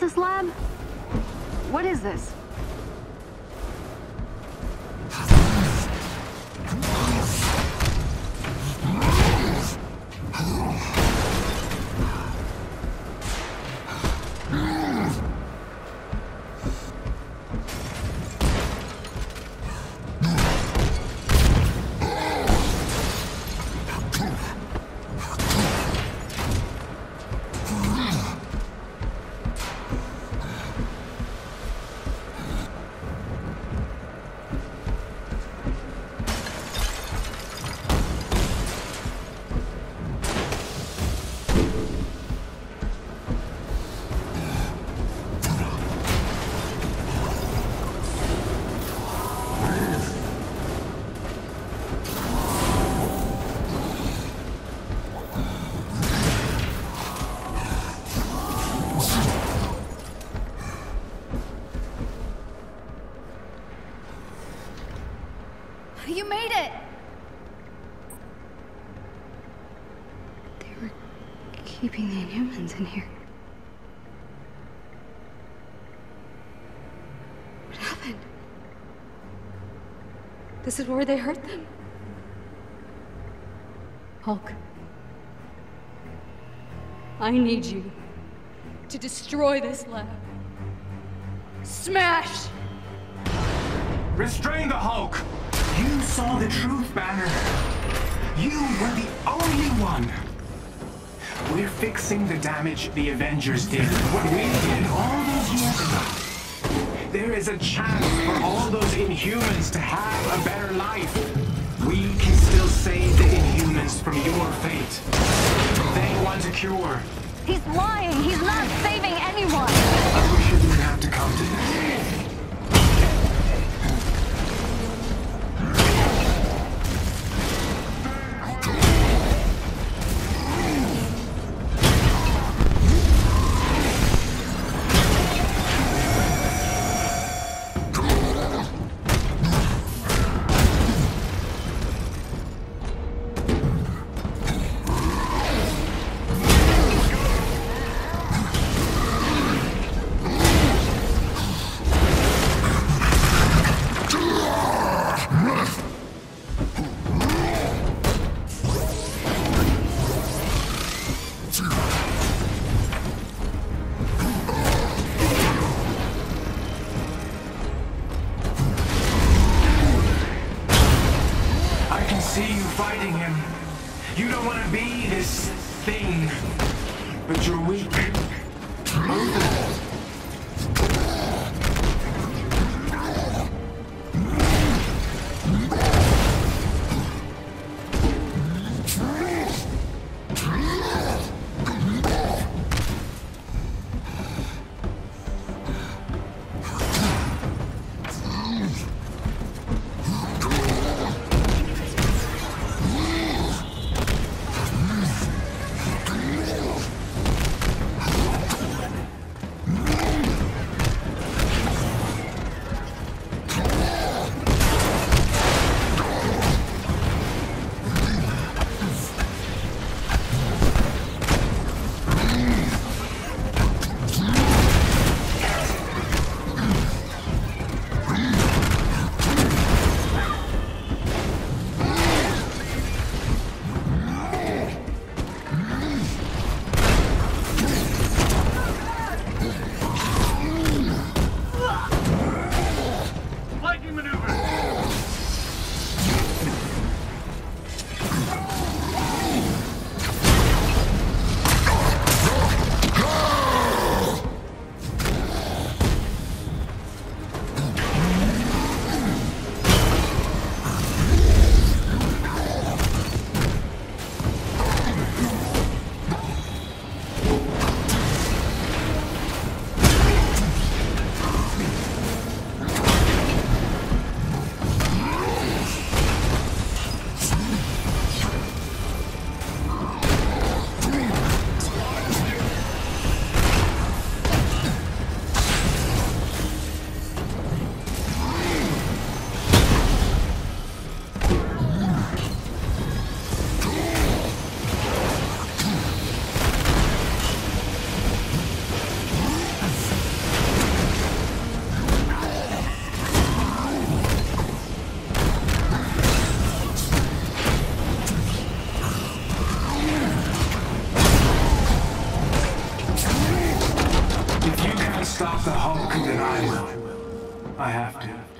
Nemesis lab? What is this? You made it! They were keeping the Inhumans in here. What happened? This is where they hurt them. Hulk. I need you to destroy this lab. Smash! Restrain the Hulk! You saw the truth, Banner. You were the only one. We're fixing the damage the Avengers did. What we did all those years ago. There is a chance for all those Inhumans to have a better life. We can still save the Inhumans from your fate. They want a cure. He's lying! He's not saving anyone! I wish it didn't have to come to this. see you fighting him. You don't want to be this thing, but you're weak. Move on. Stop the Hulk, then I will. I have to.